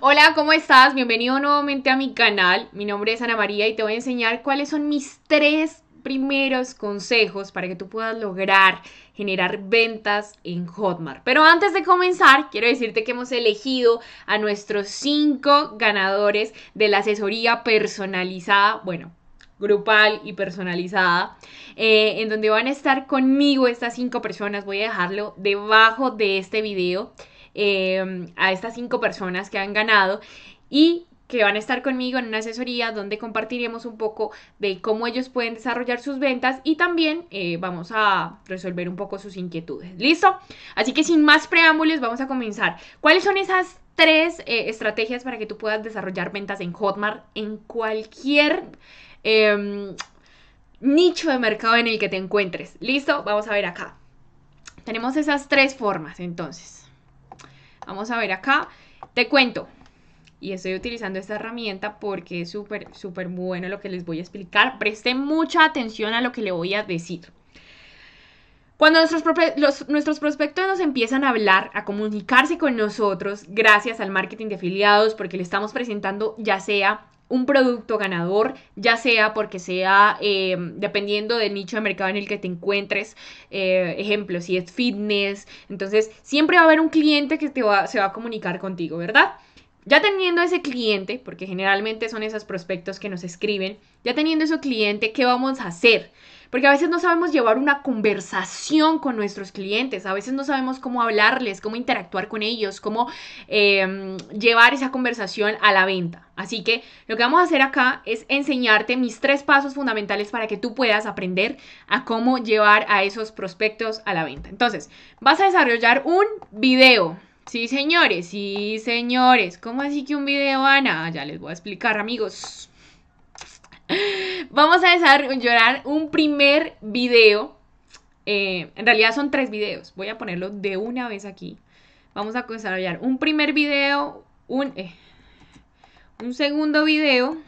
Hola, ¿cómo estás? Bienvenido nuevamente a mi canal. Mi nombre es Ana María y te voy a enseñar cuáles son mis tres primeros consejos para que tú puedas lograr generar ventas en Hotmart. Pero antes de comenzar, quiero decirte que hemos elegido a nuestros cinco ganadores de la asesoría personalizada, bueno, grupal y personalizada, eh, en donde van a estar conmigo estas cinco personas. Voy a dejarlo debajo de este video eh, a estas cinco personas que han ganado y que van a estar conmigo en una asesoría donde compartiremos un poco de cómo ellos pueden desarrollar sus ventas y también eh, vamos a resolver un poco sus inquietudes. ¿Listo? Así que sin más preámbulos vamos a comenzar. ¿Cuáles son esas tres estrategias para que tú puedas desarrollar ventas en Hotmart en cualquier Em, nicho de mercado en el que te encuentres. ¿Listo? Vamos a ver acá. Tenemos esas tres formas, entonces. Vamos a ver acá. Te cuento. Y estoy utilizando esta herramienta porque es súper, súper bueno lo que les voy a explicar. Presten mucha atención a lo que le voy a decir. Cuando nuestros, nuestros prospectos nos empiezan a hablar, a comunicarse con nosotros, gracias al marketing de afiliados, porque le estamos presentando ya sea un producto ganador, ya sea porque sea eh, dependiendo del nicho de mercado en el que te encuentres, eh, ejemplo, si es fitness, entonces siempre va a haber un cliente que te va, se va a comunicar contigo, ¿verdad? Ya teniendo ese cliente, porque generalmente son esos prospectos que nos escriben, ya teniendo ese cliente, ¿qué vamos a hacer? Porque a veces no sabemos llevar una conversación con nuestros clientes, a veces no sabemos cómo hablarles, cómo interactuar con ellos, cómo em, llevar esa conversación a la venta. Así que lo que vamos a hacer acá es enseñarte mis tres pasos fundamentales para que tú puedas aprender a cómo llevar a esos prospectos a la venta. Entonces, vas a desarrollar un video. Sí, señores, sí, señores. ¿Cómo así que un video, Ana? Ya les voy a explicar, amigos. Vamos a desarrollar un primer video. Eh, en realidad son tres videos. Voy a ponerlo de una vez aquí. Vamos a desarrollar un primer video, un, eh, un segundo video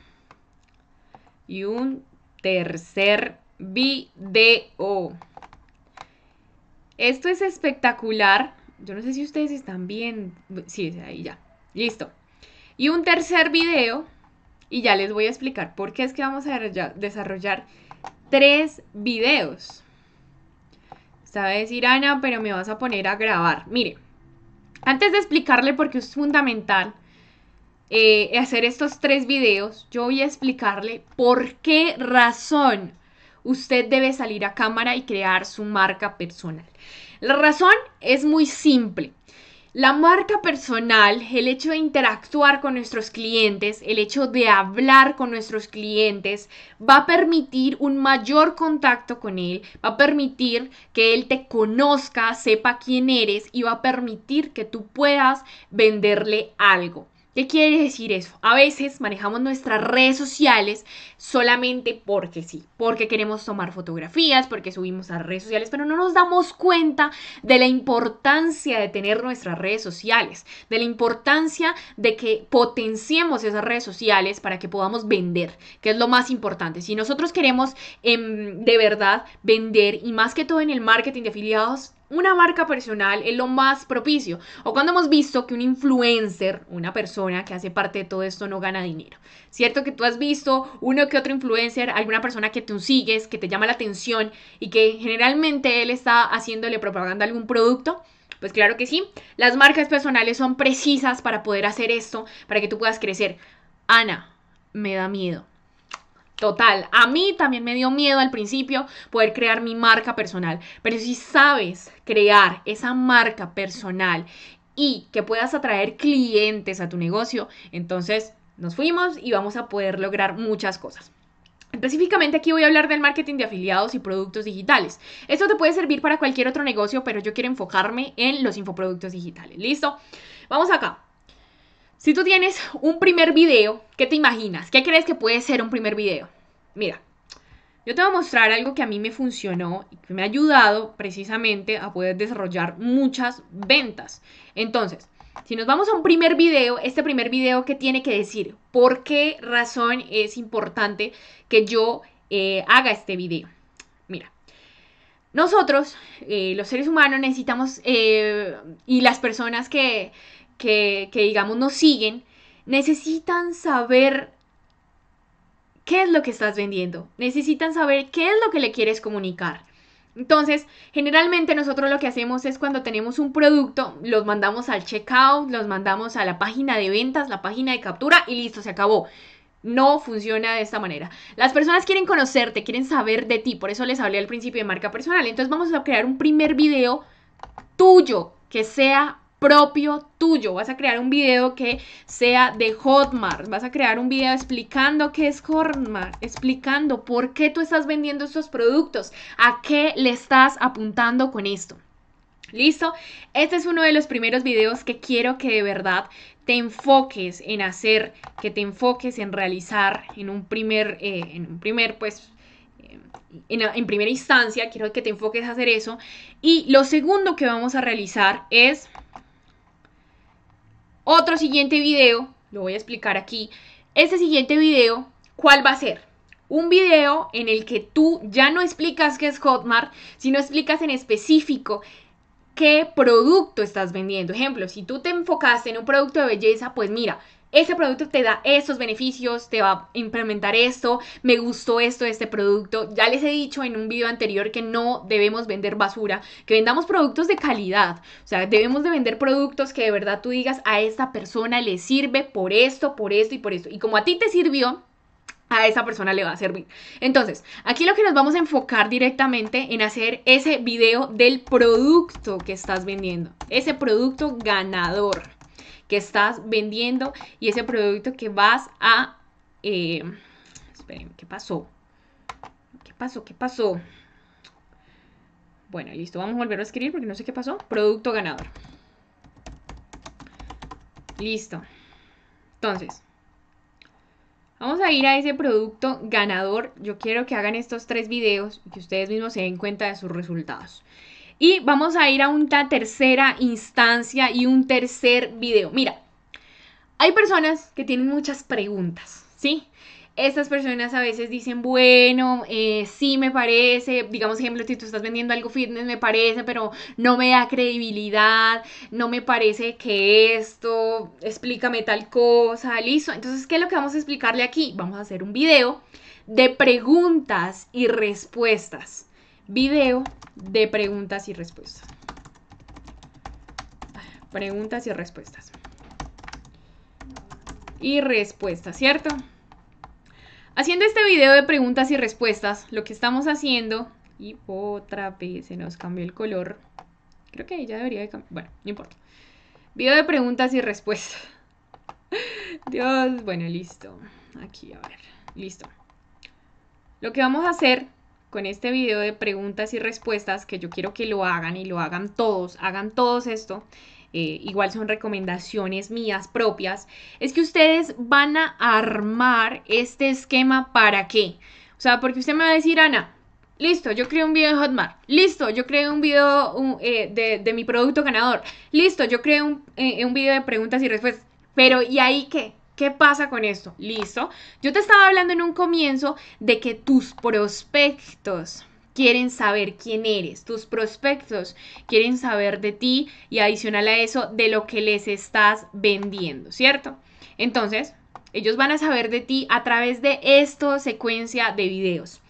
y un tercer video. Esto es espectacular. Yo no sé si ustedes están bien. Sí, ahí ya. Listo. Y un tercer video y ya les voy a explicar por qué es que vamos a desarrollar tres videos. Sabe decir Ana, pero me vas a poner a grabar. Mire, antes de explicarle por qué es fundamental eh, hacer estos tres videos, yo voy a explicarle por qué razón usted debe salir a cámara y crear su marca personal. La razón es muy simple. La marca personal, el hecho de interactuar con nuestros clientes, el hecho de hablar con nuestros clientes, va a permitir un mayor contacto con él, va a permitir que él te conozca, sepa quién eres y va a permitir que tú puedas venderle algo. ¿Qué quiere decir eso? A veces manejamos nuestras redes sociales solamente porque sí, porque queremos tomar fotografías, porque subimos a redes sociales, pero no nos damos cuenta de la importancia de tener nuestras redes sociales, de la importancia de que potenciemos esas redes sociales para que podamos vender, que es lo más importante. Si nosotros queremos em, de verdad vender y más que todo en el marketing de afiliados, una marca personal es lo más propicio. O cuando hemos visto que un influencer, una persona que hace parte de todo esto, no gana dinero. Cierto que tú has visto uno que otro influencer, alguna persona que tú sigues, que te llama la atención y que generalmente él está haciéndole propaganda algún producto. Pues claro que sí, las marcas personales son precisas para poder hacer esto, para que tú puedas crecer. Ana, me da miedo. Total, a mí también me dio miedo al principio poder crear mi marca personal, pero si sabes crear esa marca personal y que puedas atraer clientes a tu negocio, entonces nos fuimos y vamos a poder lograr muchas cosas. Específicamente aquí voy a hablar del marketing de afiliados y productos digitales. Esto te puede servir para cualquier otro negocio, pero yo quiero enfocarme en los infoproductos digitales. ¿Listo? Vamos acá. Si tú tienes un primer video, ¿qué te imaginas? ¿Qué crees que puede ser un primer video? Mira, yo te voy a mostrar algo que a mí me funcionó y que me ha ayudado precisamente a poder desarrollar muchas ventas. Entonces, si nos vamos a un primer video, este primer video que tiene que decir por qué razón es importante que yo eh, haga este video. Mira, nosotros, eh, los seres humanos, necesitamos, eh, y las personas que, que, que digamos nos siguen, necesitan saber qué es lo que estás vendiendo, necesitan saber qué es lo que le quieres comunicar. Entonces, generalmente nosotros lo que hacemos es cuando tenemos un producto, los mandamos al checkout, los mandamos a la página de ventas, la página de captura y listo, se acabó. No funciona de esta manera. Las personas quieren conocerte, quieren saber de ti, por eso les hablé al principio de marca personal. Entonces vamos a crear un primer video tuyo que sea propio tuyo. Vas a crear un video que sea de Hotmart. Vas a crear un video explicando qué es Hotmart, explicando por qué tú estás vendiendo estos productos, a qué le estás apuntando con esto. ¿Listo? Este es uno de los primeros videos que quiero que de verdad te enfoques en hacer, que te enfoques en realizar en un primer, eh, en un primer, pues, eh, en, en, primera instancia, quiero que te enfoques a hacer eso. Y lo segundo que vamos a realizar es otro siguiente video, lo voy a explicar aquí. Este siguiente video, ¿cuál va a ser? Un video en el que tú ya no explicas qué es Hotmart, sino explicas en específico qué producto estás vendiendo. Ejemplo, si tú te enfocaste en un producto de belleza, pues mira, ese producto te da estos beneficios, te va a implementar esto, me gustó esto de este producto. Ya les he dicho en un video anterior que no debemos vender basura, que vendamos productos de calidad. O sea, debemos de vender productos que de verdad tú digas a esta persona le sirve por esto, por esto y por esto. Y como a ti te sirvió, a esa persona le va a servir. Entonces, aquí lo que nos vamos a enfocar directamente en hacer ese video del producto que estás vendiendo, ese producto ganador estás vendiendo y ese producto que vas a... Eh, esperen, ¿qué pasó? ¿Qué pasó? ¿Qué pasó? Bueno, listo, vamos a volver a escribir porque no sé qué pasó. Producto ganador. Listo. Entonces, vamos a ir a ese producto ganador. Yo quiero que hagan estos tres videos y que ustedes mismos se den cuenta de sus resultados. Y vamos a ir a una tercera instancia y un tercer video. Mira, hay personas que tienen muchas preguntas, ¿sí? Estas personas a veces dicen, bueno, eh, sí me parece, digamos ejemplo, si tú estás vendiendo algo fitness, me parece, pero no me da credibilidad, no me parece que esto, explícame tal cosa, listo. Entonces, ¿qué es lo que vamos a explicarle aquí? Vamos a hacer un video de preguntas y respuestas. Video de preguntas y respuestas. Preguntas y respuestas. Y respuestas, ¿cierto? Haciendo este video de preguntas y respuestas, lo que estamos haciendo, y otra vez se nos cambió el color. Creo que ya debería de cambiar. Bueno, no importa. Video de preguntas y respuestas. Dios, bueno, listo. Aquí, a ver, listo. Lo que vamos a hacer con este video de preguntas y respuestas, que yo quiero que lo hagan y lo hagan todos, hagan todos esto, eh, igual son recomendaciones mías propias, es que ustedes van a armar este esquema para qué. O sea, porque usted me va a decir, Ana, Listo, yo creo un video de Hotmart. Listo, yo creo un video eh, de, mi producto ganador. Listo, yo creo un, eh, un video de preguntas y respuestas. Pero, ¿y ahí qué? ¿Qué pasa con esto? Listo. Yo te estaba hablando en un comienzo de que tus prospectos quieren saber quién eres, tus prospectos quieren saber de ti y adicional a eso de lo que les estás vendiendo, ¿cierto? Entonces, ellos van a saber de ti a través de esta secuencia de videos.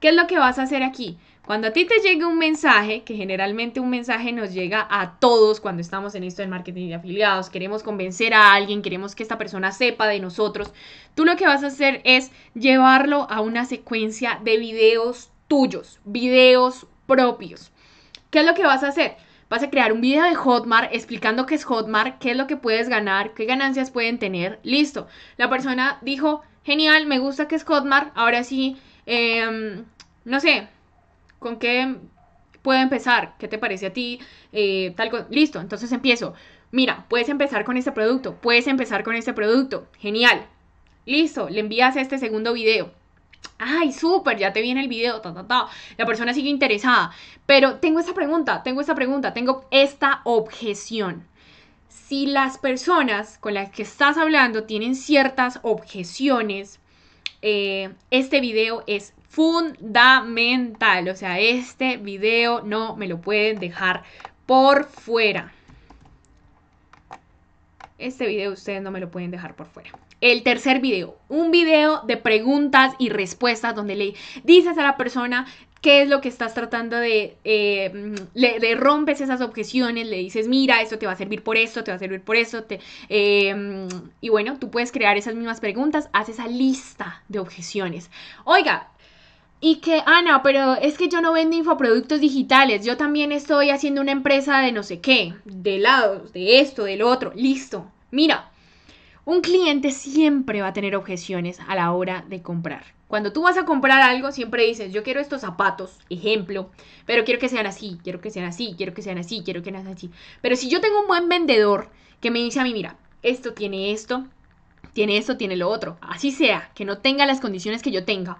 ¿Qué es lo que vas a hacer aquí? Cuando a ti te llegue un mensaje, que generalmente un mensaje nos llega a todos cuando estamos en esto del marketing de afiliados, queremos convencer a alguien, queremos que esta persona sepa de nosotros, tú lo que vas a hacer es llevarlo a una secuencia de videos tuyos, videos propios. ¿Qué es lo que vas a hacer? Vas a crear un video de Hotmart explicando qué es Hotmart, qué es lo que puedes ganar, qué ganancias pueden tener. Listo. La persona dijo, genial, me gusta que es Hotmart. Ahora sí, em, no sé, ¿Con qué puedo empezar? ¿Qué te parece a ti? Eh, Listo, entonces empiezo. Mira, puedes empezar con este producto, puedes empezar con este producto. Genial. Listo, le envías este segundo video. Ay, súper, ya te viene el video, ta, ta, ta. La persona sigue interesada. Pero tengo esta pregunta, tengo esta pregunta, tengo esta objeción. Si las personas con las que estás hablando tienen ciertas objeciones, eh, este video es fundamental. O sea, este video no me lo pueden dejar por fuera. este video ustedes no me lo pueden dejar por fuera. El tercer video, un video de preguntas y respuestas donde le dices a la persona qué es lo que estás tratando de, eh, le, rompes esas objeciones, le dices, mira, esto te va a servir por esto, te va a servir por eso, te, eh, y bueno, tú puedes crear esas mismas preguntas, haz esa lista de objeciones. Oiga, y que, Ana, pero es que yo no vendo infoproductos digitales, yo también estoy haciendo una empresa de no sé qué, de helados, de esto, del otro, listo. Mira, un cliente siempre va a tener objeciones a la hora de comprar. Cuando tú vas a comprar algo, siempre dices, yo quiero estos zapatos, ejemplo, pero quiero que sean así, quiero que sean así, quiero que sean así, quiero que sean así. Pero si yo tengo un buen vendedor que me dice a mí, mira, esto tiene esto, tiene esto, tiene lo otro, así sea, que no tenga las condiciones que yo tenga,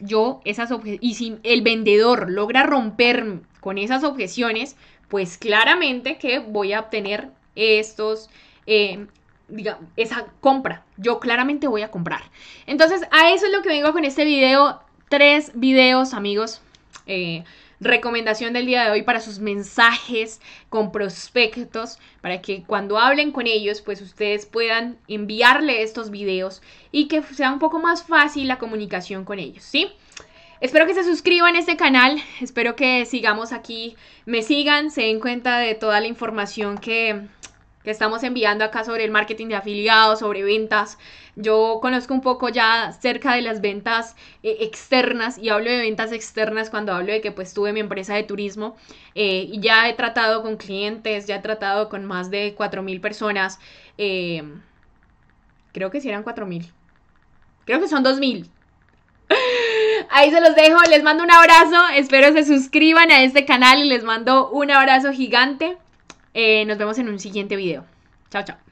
yo esas objeciones, y si el vendedor logra romper con esas objeciones, pues claramente que voy a obtener estos, eh, digamos, esa compra. Yo claramente voy a comprar. Entonces, a eso es lo que vengo con este video. Tres videos, amigos. Eh, recomendación del día de hoy para sus mensajes con prospectos, para que cuando hablen con ellos, pues ustedes puedan enviarle estos videos y que sea un poco más fácil la comunicación con ellos, ¿sí? Espero que se suscriban a este canal, espero que sigamos aquí, me sigan, se den cuenta de toda la información que, que estamos enviando acá sobre el marketing de afiliados, sobre ventas. Yo conozco un poco ya cerca de las ventas eh, externas y hablo de ventas externas cuando hablo de que pues tuve mi empresa de turismo eh, y ya he tratado con clientes, ya he tratado con más de 4.000 personas. Eh, creo que si eran 4.000. Creo que son 2.000. Ahí se los dejo, les mando un abrazo, espero se suscriban a este canal y les mando un abrazo gigante. Eh, nos vemos en un siguiente video. Chao, chao.